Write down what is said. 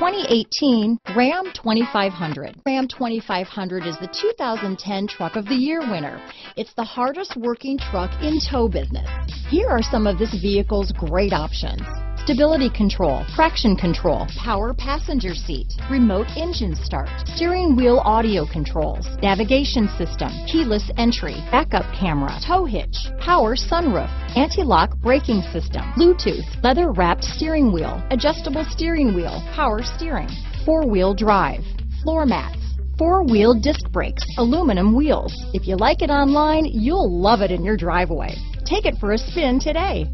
2018 Ram 2500. Ram 2500 is the 2010 Truck of the Year winner. It's the hardest working truck in tow business. Here are some of this vehicle's great options. Stability control, traction control, power passenger seat, remote engine start, steering wheel audio controls, navigation system, keyless entry, backup camera, tow hitch, power sunroof, anti-lock braking system, Bluetooth, leather wrapped steering wheel, adjustable steering wheel, power steering, four-wheel drive, floor mats, four-wheel disc brakes, aluminum wheels. If you like it online, you'll love it in your driveway. Take it for a spin today.